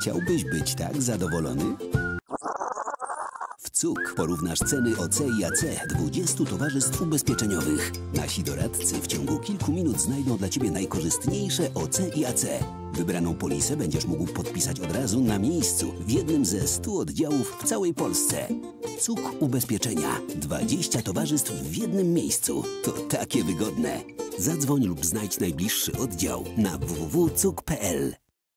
Chciałbyś być tak zadowolony? W CUK porównasz ceny OC i AC 20 towarzystw ubezpieczeniowych. Nasi doradcy w ciągu kilku minut znajdą dla Ciebie najkorzystniejsze OC i AC. Wybraną polisę będziesz mógł podpisać od razu na miejscu w jednym ze 100 oddziałów w całej Polsce. CUK Ubezpieczenia. 20 towarzystw w jednym miejscu. To takie wygodne. Zadzwoń lub znajdź najbliższy oddział na www.cuk.pl.